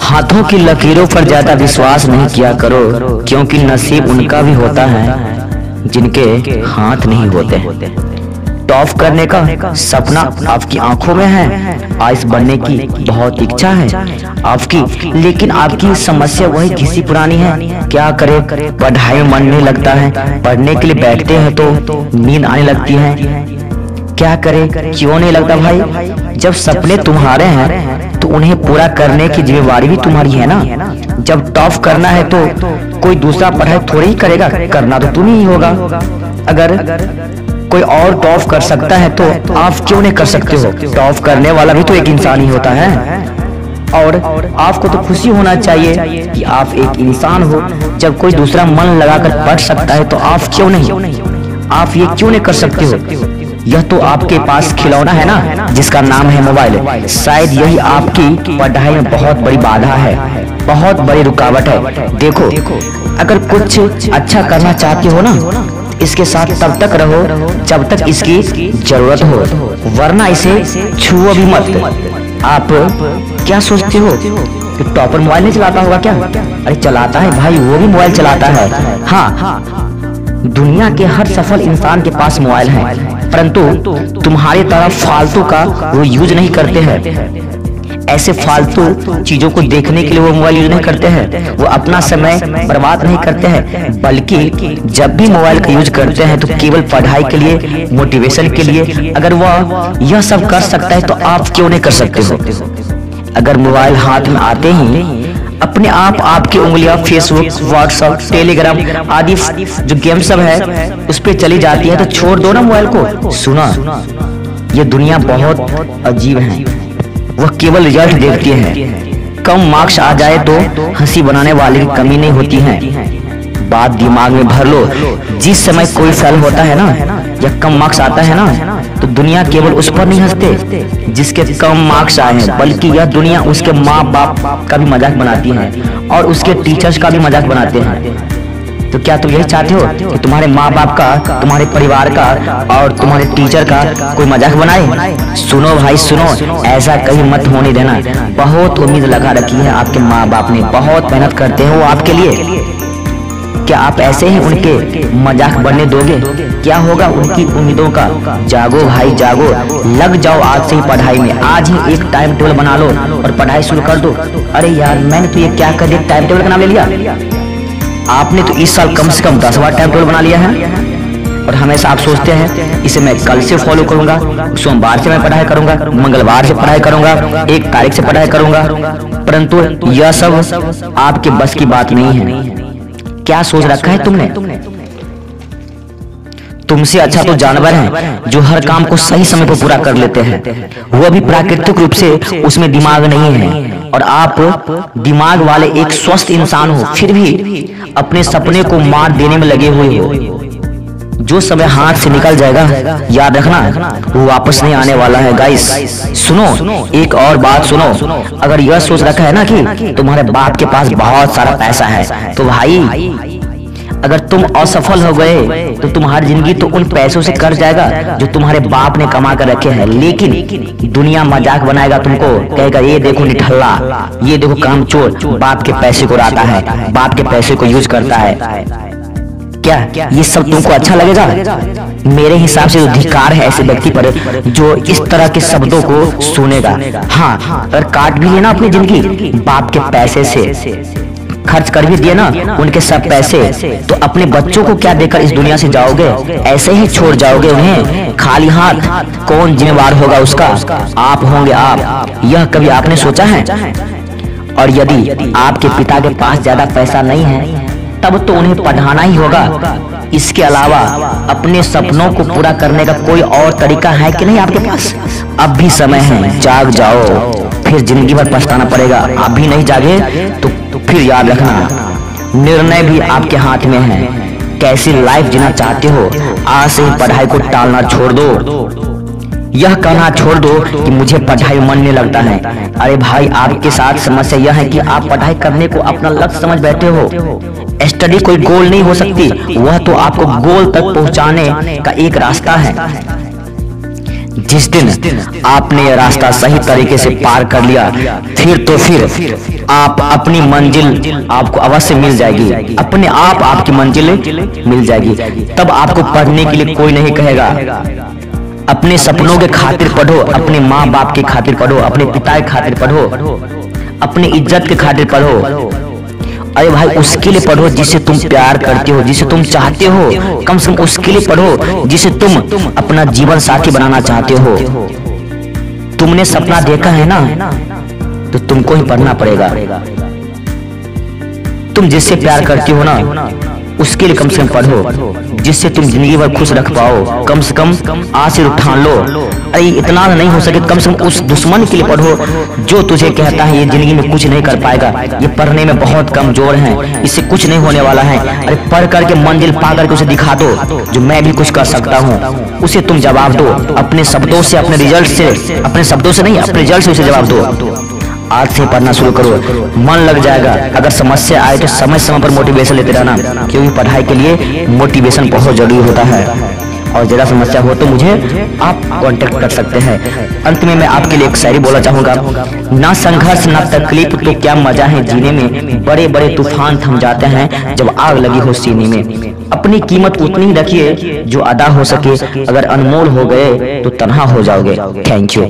हाथों की लकीरों पर ज़्यादा विश्वास नहीं किया करो, क्योंकि नसीब उनका भी होता है, जिनके हाथ नहीं होते। टॉप करने का सपना आपकी आँखों में है आइस बनने की बहुत इच्छा है आपकी, लेकिन आपकी समस्या वही घिसी पुरानी है। क्या करे? पढ़ाई मन नहीं लगता है, पढ़ने के लिए बैठते हैं तो नींद आने लगती है। क्या करे? क्यों नहीं लगता भाई? जब सपने तुम्हारे हैं तो उन्हें पूरा करने की जिम्मेवारी भी तुम्हारी है ना? जब टॉप करना है तो कोई दूसरा पढ़ाई थोड़ी ही करेगा, करना तो तुम ही होगा। अगर कोई और टॉप कर सकता है तो आप क्यों नहीं कर सकते हो? टॉप करने वाला भी तो एक इंसान ही होता है। और आपको तो खुशी होना चाहिए कि आप एक इंसान हो। जब कोई दूसरा मन लगाकर पढ़ सकता है तो आप क्यों नहीं? आप ये क्यों नहीं कर सकते हो? यह तो आपके पास खिलौना है ना, जिसका नाम है मोबाइल। शायद यही आपकी पढ़ाई में बहुत बड़ी बाधा है, बहुत बड़ी रुकावट है। देखो, अगर कुछ अच्छा करना चाहते हो ना, इसके साथ तब तक रहो जब तक इसकी ज़रूरत हो, वरना इसे छुओ भी मत। आप क्या सोचते हो? कि टॉपर मोबाइल नहीं चलाता होगा क्या? अरे चलाता है भाई, वो भी मोबाइल चलाता है। हाँ दुनिया के हर सफल इंसान के पास मोबाइल है। परंतु तुम्हारी तरह फालतू का वो यूज़ नहीं करते हैं। ऐसे फालतू चीज़ों को देखने के लिए वो मोबाइल यूज़ नहीं करते हैं। वो अपना समय बर्बाद नहीं करते हैं, बल्कि जब भी मोबाइल का यूज़ करते हैं तो केवल पढ़ाई के लिए मोटिवेशन के लिए। अगर वह यह सब कर सकता है तो आप क्यों नहीं कर सकते हो? अगर मोबाइल हाथ में आते ही अपने आप, आपकी उंगलियाँ फेसबुक व्हाट्सएप टेलीग्राम आदि जो गेम सब है, उस पर चली जाती है तो छोड़ दो ना मोबाइल को। सुना, ये दुनिया बहुत अजीब है। वह केवल रिज़ल्ट देखती है। कम मार्क्स आ जाए तो हँसी बनाने वाले की कमी नहीं होती है। बात दिमाग में भर लो। जिस समय कोई फेल होता है ना या कम मार्क्स आता है ना तो दुनिया केवल उस पर नहीं हँसते, जिसके कम मार्क्स आए हैं, बल्कि यह दुनिया उसके माँ बाप का भी मज़ाक बनाती है और उसके टीचर्स का भी मज़ाक बनाते हैं। तो क्या तुम यही चाहते हो कि तुम्हारे माँ बाप का, तुम्हारे परिवार का और तुम्हारे टीचर का कोई मज़ाक बनाए? सुनो भाई, सुनो, ऐसा कहीं मत होने देना। बहुत उम्मीद लगा रखी है आपके माँ बाप ने। बहुत मेहनत करते हैं वो आपके लिए। क्या आप ऐसे ही उनके मज़ाक बनने दोगे? क्या होगा उनकी उम्मीदों का? जागो भाई, जागो। लग जाओ आज से ही पढ़ाई में। आज ही एक टाइम टेबल बना लो और पढ़ाई शुरू कर दो। अरे यार, मैंने तो ये क्या कर दिया? टाइम टेबल नाम ले लिया। आपने तो इस साल कम से कम दस बार टाइम टेबल बना लिया है। और हमेशा आप सोचते हैं, इसे मैं कल से फॉलो करूँगा, सोमवार से मैं पढ़ाई करूँगा, मंगलवार से पढ़ाई करूँगा, एक तारीख से पढ़ाई करूँगा। परंतु यह सब आपके बस की बात नहीं है। क्या सोच रखा है तुमने? तुमसे अच्छा तो जानवर है जो हर काम को सही समय पर पूरा कर लेते हैं। वो भी प्राकृतिक रूप से उसमें दिमाग नहीं है। और आप दिमाग वाले एक स्वस्थ इंसान हो फिर भी अपने सपने को मार देने में लगे हुए हो। जो समय हाथ से निकल जाएगा, याद रखना, वो वापस नहीं आने वाला है गाइस सुनो, एक और बात सुनो। अगर यह सोच रखा है ना कि तुम्हारे बाप के पास बहुत सारा पैसा है तो भाई, अगर तुम असफल हो गए तो तुम्हारी ज़िंदगी तो उन पैसों से कर जाएगा जो तुम्हारे बाप ने कमा कर रखे हैं। लेकिन दुनिया मज़ाक बनाएगा तुमको, कहेगा, ये देखो निठल्ला, ये देखो काम चोर बाप के पैसे को राता है, बाप के पैसे को यूज़ करता है। क्या ये सब तुमको अच्छा लगेगा? मेरे हिसाब से अधिकार है ऐसे व्यक्ति पर जो इस तरह के शब्दों को सुनेगा। हाँ अगर काट भी लेना अपनी ज़िंदगी। बाप के पैसे से। खर्च कर भी दिए ना उनके सब पैसे। तो अपने बच्चों को क्या देकर इस दुनिया से जाओगे? ऐसे ही छोड़ जाओगे उन्हें। खाली हाथ। कौन जिम्मेवार होगा उसका? आप होंगे आप। यह कभी आपने सोचा है? और यदि आपके पिता के पास ज़्यादा पैसा नहीं है तब तो उन्हें पढ़ाना ही होगा। इसके अलावा अपने सपनों को पूरा करने का कोई और तरीका है कि नहीं आपके पास? अब भी समय है जाग जाओ फिर ज़िंदगी भर पछताना पड़ेगा। अभी नहीं जागे तो, तो फिर याद रखना निर्णय भी आपके हाथ में है। कैसी लाइफ जीना चाहते हो आज से ही पढ़ाई को टालना छोड़ दो। यह कहना छोड़ दो कि मुझे पढ़ाई मन नहीं लगता है। अरे भाई आपके साथ समस्या यह है कि आप पढ़ाई करने को अपना लक्ष्य समझ बैठे हो। स्टडी कोई गोल नहीं हो सकती। वह तो आपको गोल तक पहुँचाने का एक रास्ता है। जिस दिन आपने यह रास्ता सही तरीके से पार कर लिया फिर तो फिर आप अपनी मंजिल आपको अवश्य मिल जाएगी। अपने आप आपकी मंजिल मिल जाएगी। तब आपको पढ़ने के लिए कोई नहीं कहेगा। अपने सपनों के खातिर पढ़ो अपने माँ बाप के खातिर पढ़ो अपने पिता के खातिर पढ़ो अपनी इज़्ज़त के खातिर पढ़ो। अरे भाई, उसके लिए पढ़ो जिसे तुम प्यार करते हो, जिसे तुम चाहते हो। कम से कम उसके लिए पढ़ो जिसे तुम अपना जीवन साथी बनाना चाहते हो। तुमने सपना देखा है ना? तो तुमको ही पढ़ना पड़ेगा। तुम जिससे प्यार करती हो ना, उसके लिए कम से कम पढ़ो। जिससे तुम ज़िंदगी भर खुश रख पाओ। कम से कम आज से लो। अरे, इतना नहीं हो सके, कम से कम उस दुश्मन के लिए पढ़ो, जो तुझे कहता है, ये ज़िंदगी में कुछ नहीं कर पाएगा। ये पढ़ने में बहुत कमज़ोर है, इससे कुछ नहीं होने वाला है। अरे, पढ़ करके मंजिल पा करके उसे दिखा दो, जो मैं भी कुछ कर सकता हूँ। उसे तुम जवाब दो, अपने शब्दों से, अपने रिज़ल्ट से, अपने शब्दों से नहीं, अपने रिज़ल्ट से उसे जवाब दो। आज से पढ़ना शुरू करो। मन लग जाएगा। अगर समस्या आए तो समय समय पर मोटिवेशन लेते रहना, क्योंकि पढ़ाई के लिए मोटिवेशन बहुत ज़रूरी होता है। और ज़्यादा समस्या हो तो मुझे आप कांटेक्ट कर सकते हैं। अंत में मैं आपके लिए एक शायरी बोलना चाहूँगा। ना संघर्ष, ना तकलीफ़ तो क्या मज़ा है जीने में? बड़े बड़े तूफ़ान थम जाते हैं जब आग लगी हो सीने में। अपनी कीमत उतनी रखिए जो अदा हो सके। अगर अनमोल हो गए तो तनहा हो जाओगे। Thank you